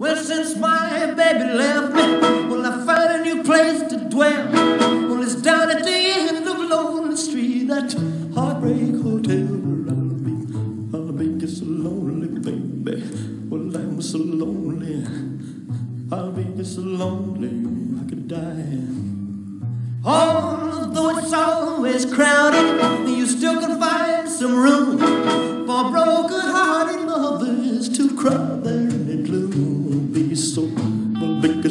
Well, since my baby left me, well, I found a new place to dwell. Well, it's down at the end of Lonely Street, that heartbreak hotel where I'll be. I'll be just so lonely, baby. Well, I'm so lonely. I'll be so lonely, I could die. Although it's always crowded, you still can find some room for broken-hearted lovers to cry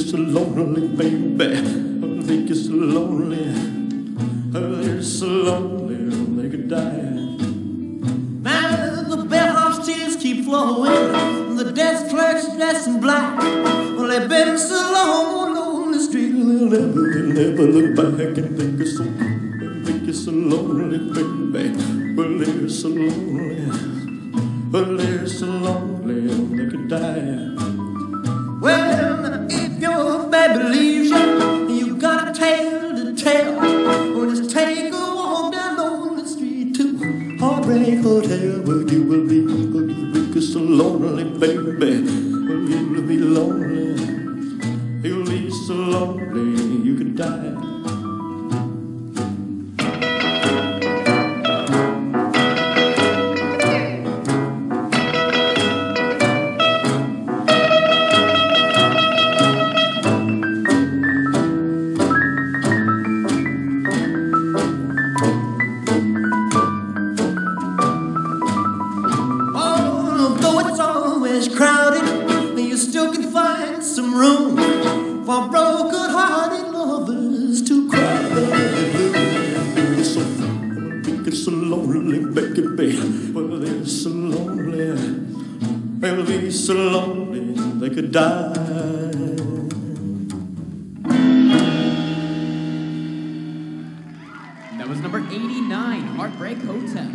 so lonely, baby. I'll be so lonely. I'll so lonely, they could die. Now the bellhop's tears keep flowing, the desk clerk's dressed in black. Well, they've been so long on the street, they'll never, they'll never look back and think it's so, think it's so lonely, baby. Well, they're so lonely, well, they're so lonely, they could die. To Hotel, where you will be, where you will be so lonely, baby. Well, you will be lonely. You'll be so lonely, you could die. Always crowded, you still can find some room for broken-hearted lovers to cry. Be so, be so lonely, baby. Well, they're so lonely. They'll be so lonely they could die. That was number 89, Heartbreak Hotel.